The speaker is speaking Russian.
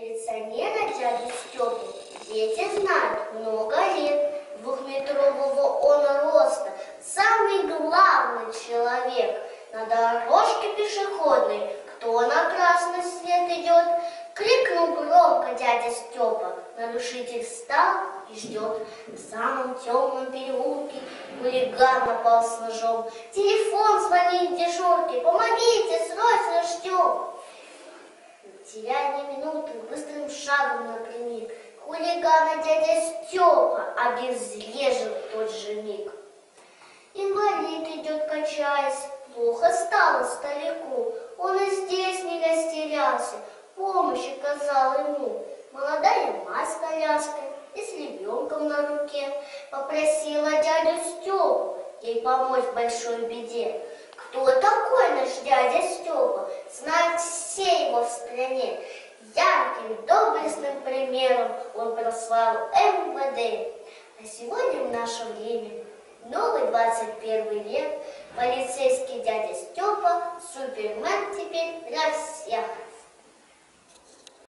Милиционера дяди Степы дети знают много лет. Двухметрового он роста, самый главный человек. На дорожке пешеходной, кто на красный свет идет, крикнул громко дядя Степа. Нарушитель встал и ждет. В самом темном переулке хулиган напал с ножом. Телефон звонит дежурке, Теряя ни минуты, быстрым шагом напрямик, хулигана дядя Степа обезврежил в тот же миг. Инвалид идет, качаясь, плохо стало старику. Он и здесь не растерялся, помощь оказал ему. Молодая мать с коляской и с ребенком на руке попросила дядю Степу ей помочь в большой беде. Кто такой наш дядя Степа? Знают все его в стране. Ярким, доблестным примером он прославил МВД. А сегодня в наше время, новый 21 век, полицейский дядя Степа, супермен теперь для всех.